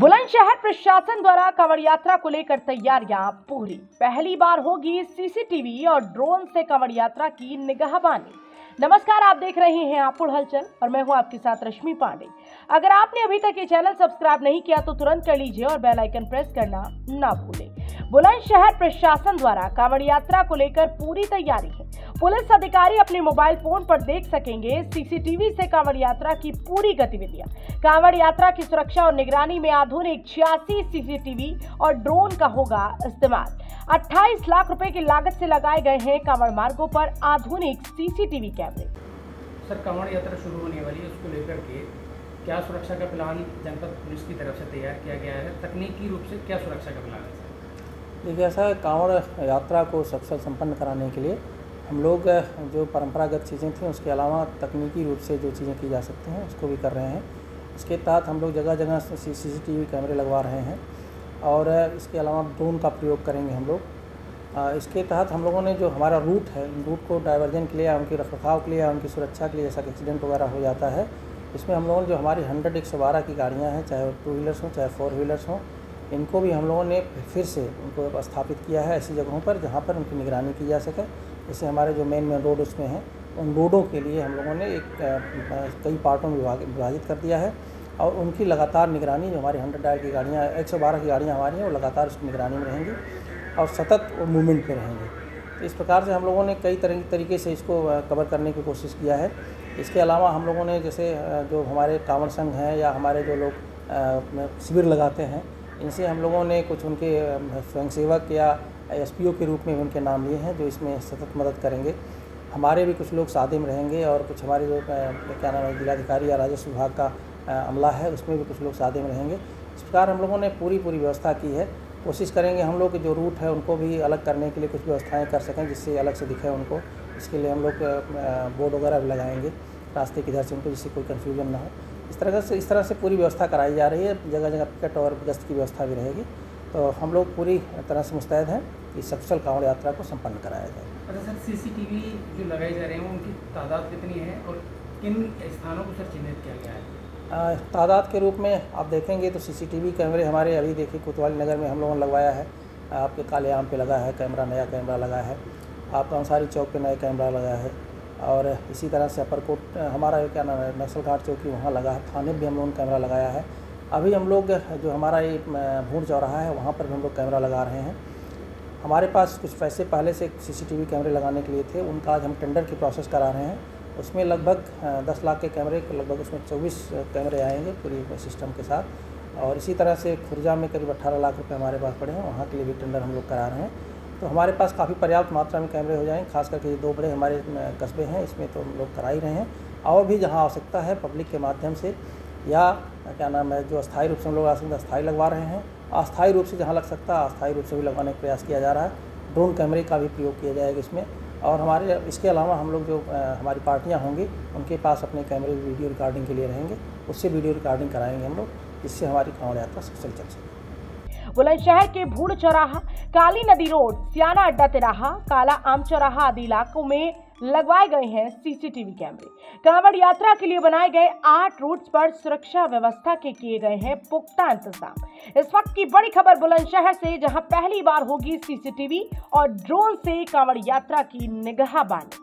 बुलंदशहर प्रशासन द्वारा कांवड़ यात्रा को लेकर तैयारियाँ पूरी। पहली बार होगी सीसीटीवी और ड्रोन से कांवड़ यात्रा की निगाहबानी। नमस्कार, आप देख रहे हैं आपुड़ हलचल और मैं हूँ आपके साथ रश्मि पांडे। अगर आपने अभी तक ये चैनल सब्सक्राइब नहीं किया तो तुरंत कर लीजिए और बेल आइकन प्रेस करना ना भूलें। बुलंदशहर प्रशासन द्वारा कांवड़ यात्रा को लेकर पूरी तैयारी है। पुलिस अधिकारी अपने मोबाइल फ़ोन पर देख सकेंगे सीसीटीवी से कांवड़ यात्रा की पूरी गतिविधियाँ। कांवड़ यात्रा की सुरक्षा और निगरानी में आधुनिक छियासी सीसीटीवी और ड्रोन का होगा इस्तेमाल। 28 लाख रुपए की लागत से लगाए गए हैं कांवड़ मार्गो पर आधुनिक सीसीटीवी कैमरे। सर, कांवड़ यात्रा शुरू होने वाली है, उसको लेकर के क्या सुरक्षा का प्लान जनपद पुलिस की तरफ़ से तैयार किया गया है? तकनीकी रूप से क्या सुरक्षा का प्लान है? देखिए, ऐसा कांवड़ यात्रा को सफल संपन्न कराने के लिए हम लोग, जो परंपरागत चीज़ें थी, उसके अलावा तकनीकी रूप से जो चीज़ें की जा सकती हैं, उसको भी कर रहे हैं। इसके तहत हम लोग जगह जगह सी सी कैमरे लगवा रहे हैं और इसके अलावा ड्रोन का प्रयोग करेंगे हम लोग। इसके तहत हम लोगों ने जो हमारा रूट है रूट को डाइवर्जन के लिए या उनकी रखरखाव के लिए या उनकी सुरक्षा के लिए जैसा कि एक्सीडेंट वगैरह हो जाता है, इसमें हम लोगों ने जो हमारी हंड्रेड एक सौ बारह की गाड़ियाँ हैं, चाहे टू व्हीलर्स हों, चाहे फोर व्हीलर्स हों इनको भी हम लोगों ने फिर से उनको स्थापित किया है ऐसी जगहों पर जहाँ पर उनकी निगरानी की जा सके। जैसे हमारे जो मेन मेन रोड उसमें हैं, उन रोडों के लिए हम लोगों ने एक कई पार्टों में विभाजित कर दिया है और उनकी लगातार निगरानी जो हमारी हंड्रेड टायर की गाड़ियाँ, एक सौ बारह की गाड़ियाँ हमारी हैं, वो लगातार उसकी निगरानी में रहेंगी और सतत वो मूवमेंट पे रहेंगे। तो इस प्रकार से हम लोगों ने कई तरह, तरीके से इसको कवर करने की कोशिश किया है। इसके अलावा हम लोगों ने जैसे जो हमारे कांवड़ संघ हैं या हमारे जो लोग शिविर लगाते हैं इनसे हम लोगों ने कुछ उनके स्वयंसेवक या एस के रूप में उनके नाम लिए हैं, जो इसमें सतत मदद करेंगे। हमारे भी कुछ लोग सादे में रहेंगे और कुछ हमारे जो क्या नाम है, जिलाधिकारी या राजस्व विभाग का अमला है, उसमें भी कुछ लोग सादे में रहेंगे। इस प्रकार हम लोगों ने पूरी पूरी व्यवस्था की है। कोशिश करेंगे हम लोग जो रूट है उनको भी अलग करने के लिए कुछ व्यवस्थाएँ कर सकें, जिससे अलग से दिखे उनको। इसके लिए हम लोग बोर्ड वगैरह भी लगाएँगे। रास्ते की इधर से उनको जिससे कोई कन्फ्यूज़न ना हो। इस तरह से इस तरह से पूरी व्यवस्था कराई जा रही है। जगह जगह टिकट और गश्त की व्यवस्था भी रहेगी। तो हम लोग पूरी तरह से मुस्तैद हैं कि सफल कांवड़ यात्रा को संपन्न कराया जाए। अच्छा सर सीसीटीवी जो लगाए जा रहे हैं उनकी तादाद कितनी है और किन स्थानों को सर चिन्हित किया गया है? तादाद के रूप में आप देखेंगे तो सीसीटीवी कैमरे हमारे अभी देखिए कोतवाली नगर में हम लोगों ने लगवाया है। आपके काले आम पे लगा है कैमरा नया कैमरा लगा है। आपका अंसारी चौक पे नया कैमरा लगा है। और इसी तरह से अपर अपरकोट हमारा क्या नाम है, नक्सल घाट चौकी, वहाँ लगा है। थाने भी हम लोगों ने कैमरा लगाया है। अभी हम लोग, जो हमारा ये भूड़ चौराहा है, वहाँ पर भी हम लोग कैमरा लगा रहे हैं। हमारे पास कुछ पैसे पहले से सीसीटीवी कैमरे लगाने के लिए थे, उनका आज हम टेंडर की प्रोसेस करा रहे हैं। उसमें लगभग दस लाख के कैमरे, लगभग उसमें चौबीस कैमरे आएँगे पूरी सिस्टम के साथ। और इसी तरह से खुर्जा में करीब अट्ठारह लाख रुपये हमारे पास पड़े हैं, वहाँ के लिए भी टेंडर हम लोग करा रहे हैं। तो हमारे पास काफ़ी पर्याप्त मात्रा में कैमरे हो जाएँ, खास करके दो बड़े हमारे कस्बे हैं, इसमें तो हम लोग करा ही रहे हैं। और भी जहाँ आवश्यकता है पब्लिक के माध्यम से, या क्या नाम है, जो अस्थायी रूप से हम लोग अस्थायी लगवा रहे हैं। अस्थायी रूप से जहाँ लग सकता है, अस्थायी रूप से भी लगवाने का प्रयास किया जा रहा है। ड्रोन कैमरे का भी प्रयोग किया जाएगा इसमें। और हमारे, इसके अलावा हम लोग जो हमारी पार्टियाँ होंगी, उनके पास अपने कैमरे वीडियो रिकॉर्डिंग के लिए रहेंगे। उससे वीडियो रिकॉर्डिंग कराएँगे हम लोग, जिससे हमारी कांवड़ यात्रा सफल चल सके। बुलंदशहर के भूड़ चौराहा काली नदी रोड, सियाना अड्डा तिराहा, काला आम चौराहा आदि इलाकों में लगवाए गए हैं सीसीटीवी कैमरे। कांवड़ यात्रा के लिए बनाए गए आठ रूट्स पर सुरक्षा व्यवस्था के किए गए हैं पुख्ता इंतज़ाम। इस वक्त की बड़ी खबर बुलंदशहर से, जहाँ पहली बार होगी सीसीटीवी और ड्रोन से कांवड़ यात्रा की निगाहबानी